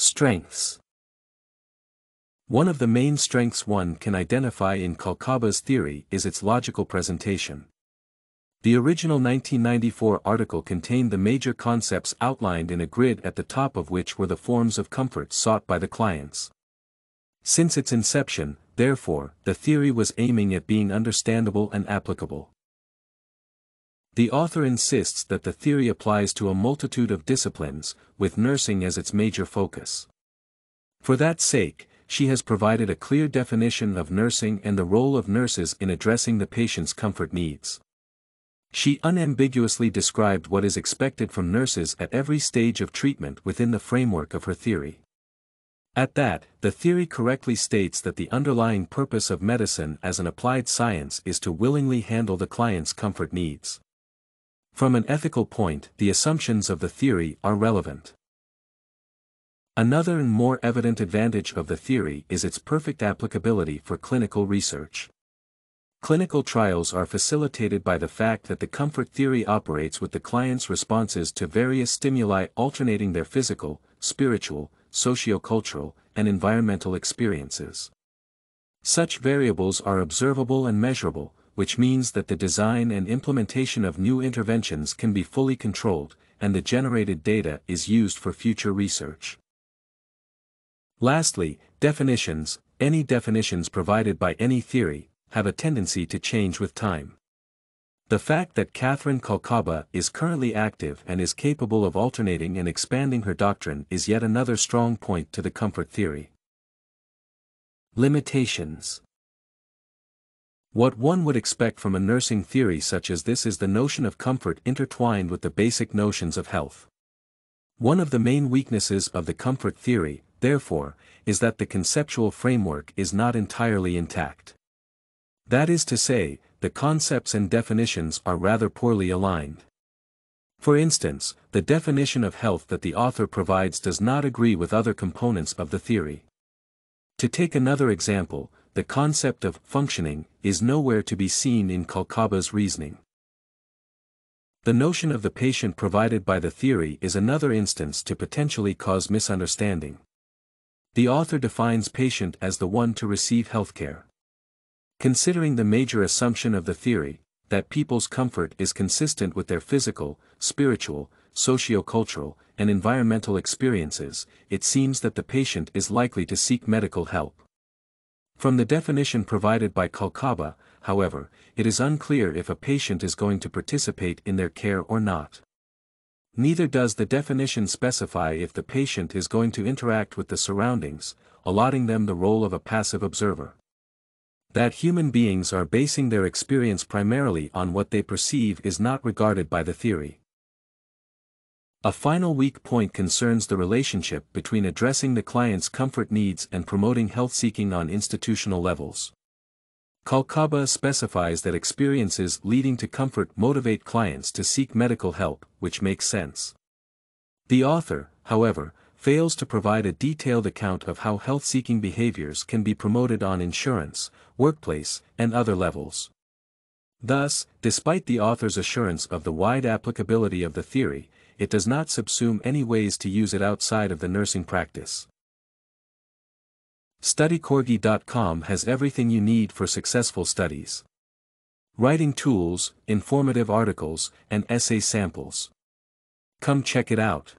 Strengths One of the main strengths one can identify in Kolcaba's theory is its logical presentation. The original 1994 article contained the major concepts outlined in a grid at the top of which were the forms of comfort sought by the clients. Since its inception, therefore, the theory was aiming at being understandable and applicable. The author insists that the theory applies to a multitude of disciplines, with nursing as its major focus. For that sake, she has provided a clear definition of nursing and the role of nurses in addressing the patient's comfort needs. She unambiguously described what is expected from nurses at every stage of treatment within the framework of her theory. At that, the theory correctly states that the underlying purpose of medicine as an applied science is to willingly handle the client's comfort needs. From an ethical point, the assumptions of the theory are relevant. Another and more evident advantage of the theory is its perfect applicability for clinical research. Clinical trials are facilitated by the fact that the comfort theory operates with the client's responses to various stimuli alternating their physical, spiritual, sociocultural, and environmental experiences. Such variables are observable and measurable, which means that the design and implementation of new interventions can be fully controlled, and the generated data is used for future research. Lastly, definitions, any definitions provided by any theory, have a tendency to change with time. The fact that Katharine Kolcaba is currently active and is capable of alternating and expanding her doctrine is yet another strong point to the comfort theory. Limitations what one would expect from a nursing theory such as this is the notion of comfort intertwined with the basic notions of health. One of the main weaknesses of the comfort theory, therefore, is that the conceptual framework is not entirely intact. That is to say, the concepts and definitions are rather poorly aligned. For instance, the definition of health that the author provides does not agree with other components of the theory. To take another example, the concept of functioning is nowhere to be seen in Kolcaba's reasoning. The notion of the patient provided by the theory is another instance to potentially cause misunderstanding. The author defines patient as the one to receive healthcare. Considering the major assumption of the theory, that people's comfort is consistent with their physical, spiritual, socio-cultural, and environmental experiences, it seems that the patient is likely to seek medical help. From the definition provided by Kolcaba, however, it is unclear if a patient is going to participate in their care or not. Neither does the definition specify if the patient is going to interact with the surroundings, allotting them the role of a passive observer. That human beings are basing their experience primarily on what they perceive is not regarded by the theory. A final weak point concerns the relationship between addressing the client's comfort needs and promoting health seeking on institutional levels. Kolcaba specifies that experiences leading to comfort motivate clients to seek medical help, which makes sense. The author, however, fails to provide a detailed account of how health-seeking behaviors can be promoted on insurance, workplace, and other levels. Thus, despite the author's assurance of the wide applicability of the theory, it does not subsume any ways to use it outside of the nursing practice. StudyCorgi.com has everything you need for successful studies. Writing tools, informative articles, and essay samples. Come check it out.